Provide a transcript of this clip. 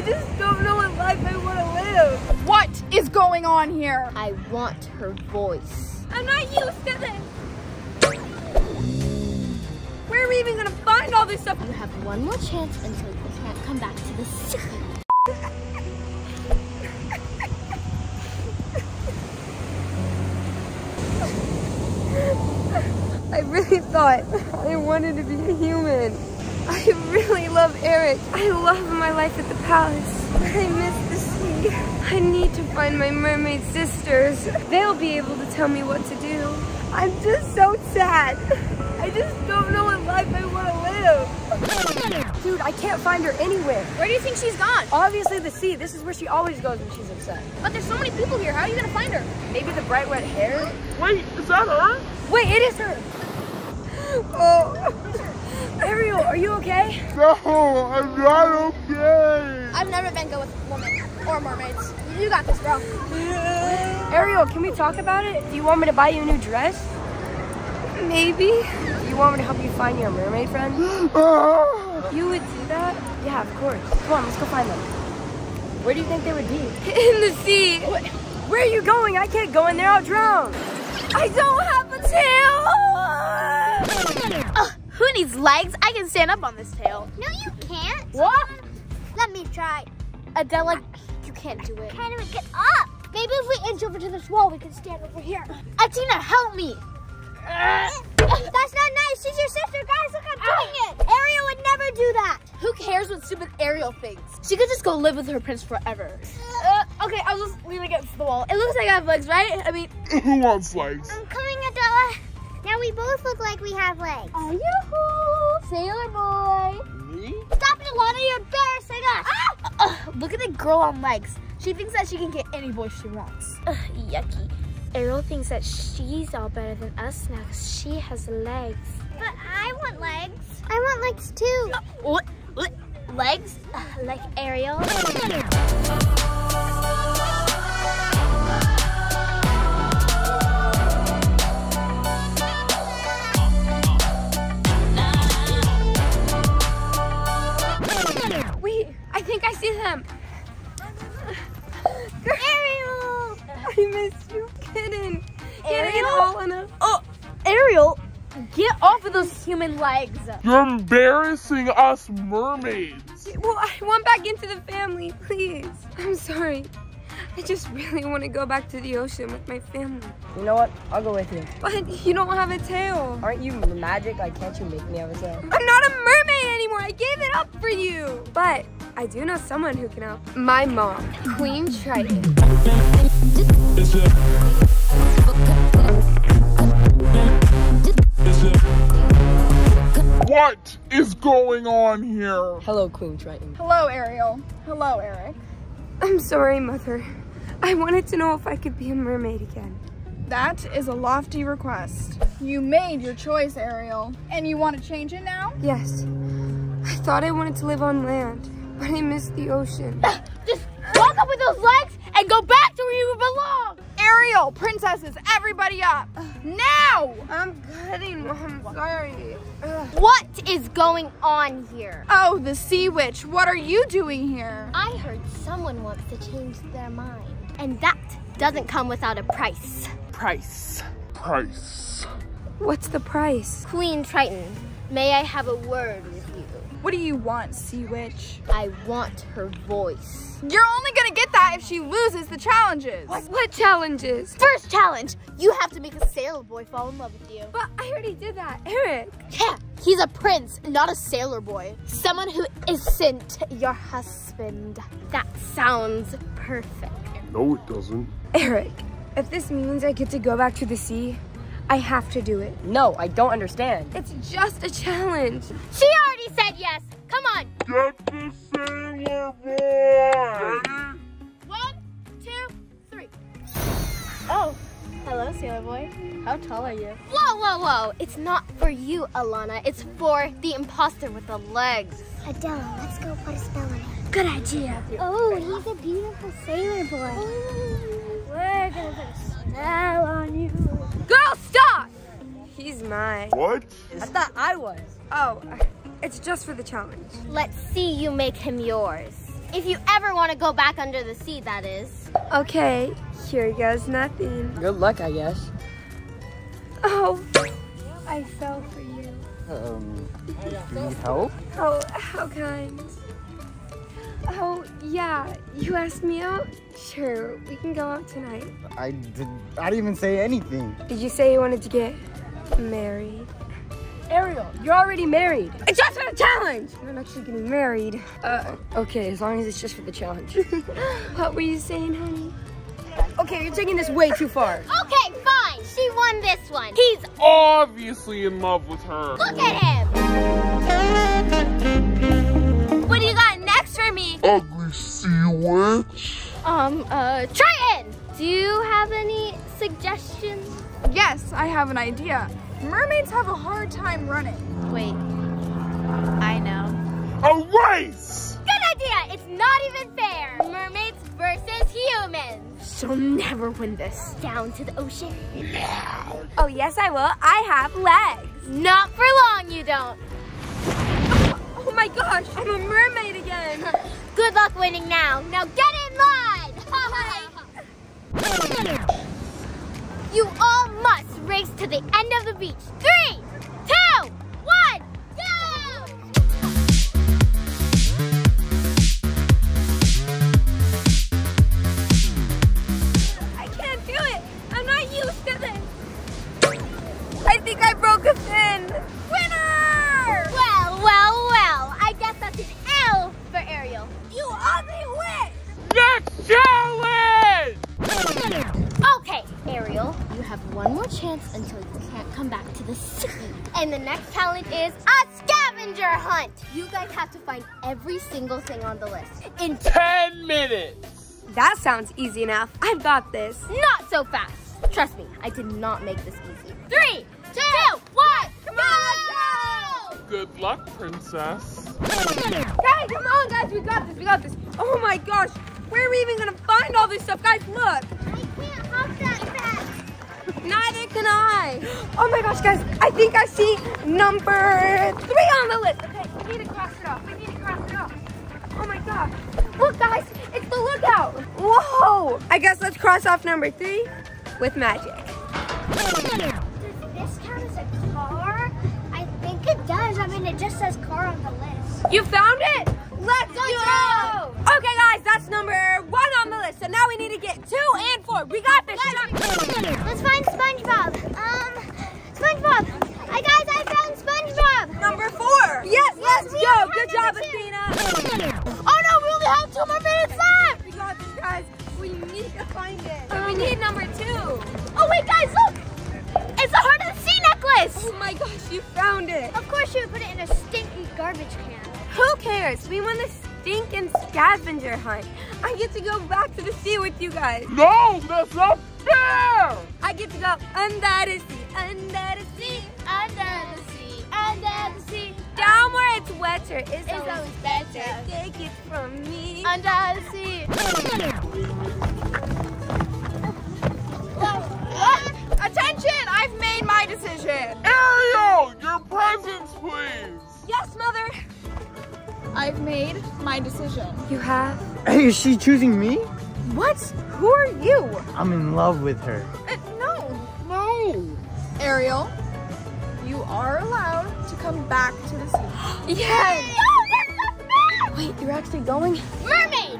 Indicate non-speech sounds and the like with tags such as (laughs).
I just don't know what life I want to live. What is going on here? I want her voice. I'm not used to this. Where are we even gonna find all this stuff? You have one more chance until you can't come back to the city. (laughs) I really thought I wanted to be a human. I really love Eric. I love my life at the palace. But I miss the sea. I need to find my mermaid sisters. They'll be able to tell me what to do. I'm just so sad. I just don't know what life I want to live. Dude, I can't find her anywhere. Where do you think she's gone? Obviously the sea. This is where she always goes when she's upset. But there's so many people here. How are you gonna find her? Maybe the bright red hair? Wait, is that her? Wait, it is her. (gasps) Oh. Ariel, are you okay? No, I'm not okay. I've never been good with women or mermaids. You got this, bro. Ariel, can we talk about it? Do you want me to buy you a new dress? Maybe. Do you want me to help you find your mermaid friend? Ah. You would do that? Yeah, of course. Come on, let's go find them. Where do you think they would be? (laughs) In the sea. What? Where are you going? I can't go in there. I'll drown. I don't have a tail. Ugh, who needs legs? I can stand up on this tail. No, you can't. What? Let me try. Adela, you can't do it. Can't even get up. Maybe if we inch over to this wall, we can stand over here. Atina, help me. That's not nice. She's your sister. Guys, look, I'm doing it. Ariel would never do that. Who cares what stupid Ariel thinks? She could just go live with her prince forever. Uh, okay, I'll just lean against the wall. It looks like I have legs, right? I mean, Who wants legs? I'm coming, Adela. Now we both look like we have legs. oh, yoo-hoo, sailor boy. Me? Stop it, Alana. You're embarrassing us. Ah! Ugh, look at the girl on legs. She thinks that she can get any boy she wants. Ugh, yucky. Ariel thinks that she's all better than us now because she has legs. But I want legs. I want legs too. What? What? Legs? Ugh, like Ariel. (laughs) miss you, kitten. Can I get Ariel? all? Oh, Ariel, get off of those human legs. You're embarrassing us mermaids. Well, I want back into the family, please. I'm sorry. I just really want to go back to the ocean with my family. You know what? I'll go with you. But you don't have a tail. Aren't you magic? Like, can't you make me have a tail? I'm not a mermaid anymore. I gave it up for you. But I do know someone who can help. My mom, Queen Triton. What is going on here? Hello, Queen Triton. Hello, Ariel. Hello, Eric. I'm sorry, Mother. I wanted to know if I could be a mermaid again. That is a lofty request. You made your choice, Ariel. And you want to change it now? Yes. I thought I wanted to live on land, but I missed the ocean. (laughs) Ariel, princesses, everybody up. Now! I'm cutting, Mom. Sorry. What is going on here? Oh, the sea witch, what are you doing here? I heard someone wants to change their mind. And that doesn't come without a price. Price. Price. What's the price? Queen Triton, may I have a word with you? What do you want, sea witch? I want her voice. You're only gonna get that if she loses the challenges. What, what challenges? First challenge, you have to make a sailor boy fall in love with you. But I already did that. Eric. Yeah, he's a prince, not a sailor boy. Someone who isn't your husband. That sounds perfect. No, it doesn't. Eric, if this means I get to go back to the sea, I have to do it. No, I don't understand. It's just a challenge. She already said yes. Come on. Get the sailor boy! One, two, three. Oh, hello, sailor boy. How tall are you? Whoa, whoa, whoa. It's not for you, Alana. It's for the imposter with the legs. Adela, let's go put a spell on him. Good idea. Oh, he's a beautiful sailor boy. We're gonna put a spell on you. Girl, stop! He's mine. What? I thought I was. Oh, (laughs) it's just for the challenge. Let's see you make him yours. If you ever want to go back under the sea, that is. Okay, here goes nothing. Good luck, I guess. Oh, I fell for you. Um, do you need help? Oh, how kind. Oh, yeah, you asked me out? Sure, we can go out tonight. I did. I didn't even say anything. Did you say you wanted to get married? Ariel, you're already married. It's just for the challenge! I'm actually getting married. Uh, okay, as long as it's just for the challenge. (laughs) What were you saying, honey? okay, you're taking this way too far. Okay, fine. She won this one. He's Obviously in love with her. look at him. What do you got next for me? Ugly sea witch. Um, uh, Triton. Do you have any suggestions? Yes, I have an idea. Mermaids have a hard time running. Wait. I know. A race! Good idea. It's not even fair. Mermaids versus humans. She'll never win this. Down to the ocean. Oh, yes, I will. I have legs. Not for long, you don't. Oh, oh my gosh, I'm a mermaid again. Good luck winning now. Now get in line. you all must race to the end of the beach. Three, two, one, go! I can't do it. I'm not used to this. I think I broke a fin. One more chance until you can't come back to the city. And the next challenge is a scavenger hunt. You guys have to find every single thing on the list in Ten minutes. That sounds easy enough. I've got this. not so fast. Trust me, I did not make this easy. Three, two, one, come on, go! Good luck, princess. Guys, come on, guys. We got this. We got this. Oh my gosh. Where are we even going to find all this stuff? Guys, look. Neither can I. Oh my gosh, guys. I think I see number three on the list. Okay, we need to cross it off. We need to cross it off. Oh my gosh. Look, guys. It's the lookout. Whoa. I guess let's cross off number three with magic. Does this count as a car? I think it does. I mean, it just says car on the list. You found it? Let's go! Okay, guys, that's number one on the list. So now we need to get two and four. We got this. Let's find SpongeBob. Um, SpongeBob. Hi guys, I found SpongeBob. Number four. Yes, let's go. Good job, two. Athena. Oh no, we only have two more minutes left! We got this, guys. We need to find it. And we need number two. Oh wait, guys, look! It's the heart of the sea necklace! Oh my gosh, you found it. Of course, you would put it in a stinky garbage can. Who cares? We won the stinking scavenger hunt. I get to go back to the sea with you guys. No, that's not fair! I get to go under the sea, under the sea, Under the sea, under the sea, down where it's wetter. It's, it's always better. Take it from me. Under the sea. (laughs) I've made my decision. You have? Hey, is she choosing me? What? Who are you? I'm in love with her. Uh, no. No. Ariel, you are allowed to come back to the sea. (gasps) Yes. That's (gasps) not fair! Wait, you're actually going? Mermaids